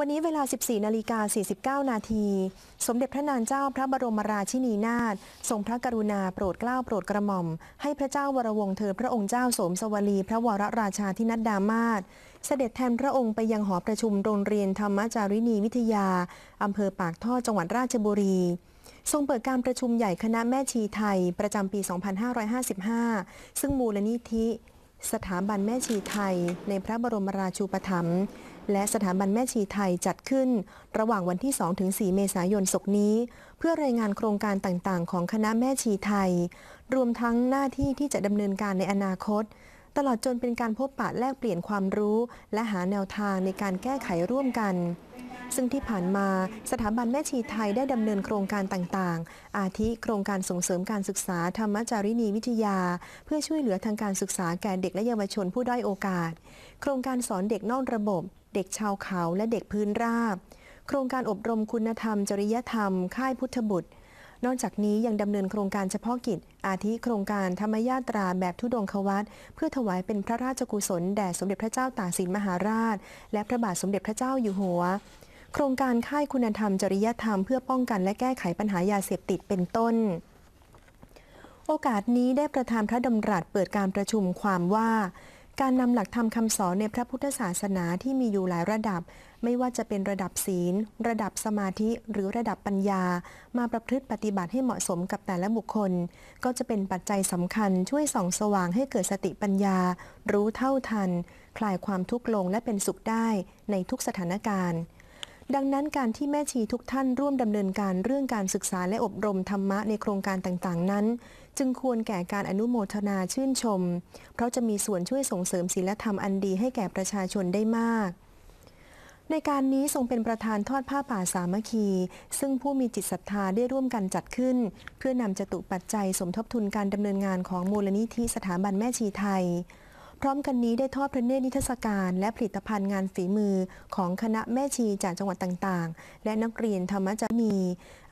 วันนี้เวลา 14 นาฬิกา 49 นาที สมเด็จพระนางเจ้าพระบรมราชินีนาถทรงพระกรุณาโปรดเกล้าโปรดกระหม่อม ให้พระเจ้าวรวงเธอพระองค์เจ้าสมสวลี พระวรราชาธินัดดามาศเสด็จแทนพระองค์ไปยังหอประชุมโรงเรียนธรรมจารินีวิทยา อำเภอปากท่อจังหวัดราชบุรี ทรงเปิดการประชุมใหญ่คณะแม่ชีไทย ประจำปี 2555 ซึ่งมูลนิธิ สถาบันแม่ชีไทย ในพระบรมราชูปถัมภ์และสถาบันแม่ชีไทยจัดขึ้น ระหว่างวันที่ 2-4 เมษายนศกนี้ เพื่อรายงานโครงการต่างๆ ของคณะแม่ชีไทย รวมทั้งหน้าที่ที่จะดำเนินการในอนาคต ตลอดจนเป็นการพบปะแลกเปลี่ยนความรู้ และหาแนวทางในการแก้ไขร่วมกัน ซึ่งที่ผ่านมาสถาบันแม่ชีไทยได้ดำเนินโครงการต่างๆ อาทิโครงการส่งเสริมการศึกษาธรรมจารินีวิทยา เพื่อช่วยเหลือทางการศึกษาแก่เด็กและเยาวชนผู้ด้อยโอกาส โครงการสอนเด็กนอกระบบ เด็กชาวเขาและเด็กพื้นราบ โครงการอบรมคุณธรรม จริยธรรม ค่ายพุทธบุตรนอกจากนี้ยังดำเนินโครงการเฉพาะกิจ อาทิโครงการธรรมยาตราแบบทุดงควัตเพื่อถวายเป็นพระราชกุศลแด่สมเด็จพระเจ้าตากสินมหาราช และพระบาทสมเด็จพระเจ้าอยู่หัว โครงการค่ายคุณธรรมจริยธรรมเพื่อป้องกันและแก้ไขปัญหายาเสพติดเป็นต้น โอกาสนี้ได้ประทานพระดำรัสเปิดการประชุมความว่าการนำหลักธรรมคำสอนในพระพุทธศาสนาที่มีอยู่หลายระดับ ไม่ว่าจะเป็นระดับศีล ระดับสมาธิ หรือระดับปัญญา มาประพฤติปฏิบัติให้เหมาะสมกับแต่ละบุคคล ก็จะเป็นปัจจัยสำคัญช่วยส่องสว่างให้เกิดสติปัญญา รู้เท่าทัน คลายความทุกข์ลงและเป็นสุขได้ในทุกสถานการณ์ ดังนั้นการที่แม่ชีทุกท่านร่วมดำเนินการเรื่องการศึกษาและอบรมธรรมะในโครงการต่างๆ นั้น จึงควรแก่การอนุโมทนาชื่นชม เพราะจะมีส่วนช่วยส่งเสริมศีลธรรมอันดีให้แก่ประชาชนได้มากในการนี้ทรงเป็นประธานทอดผ้าป่าสามัคคี ซึ่งผู้มีจิตศรัทธาได้ร่วมกันจัดขึ้น เพื่อนำจตุปัจจัยสมทบทุนการดำเนินงานของมูลนิธิสถาบันแม่ชีไทย พร้อมกันนี้ได้ทอดพระเนตรนิทรรศการและผลิตภัณฑ์งานฝีมือของคณะแม่ชีจากจังหวัดต่างๆ และนักเรียนธรรมจามี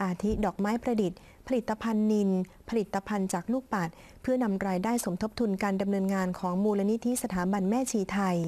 อาทิดอกไม้ประดิษฐ์ ผลิตภัณฑ์นิน ผลิตภัณฑ์จากลูกปัด เพื่อนำรายได้สมทบทุนการดำเนินงานของมูลนิธิสถาบันแม่ชีไทย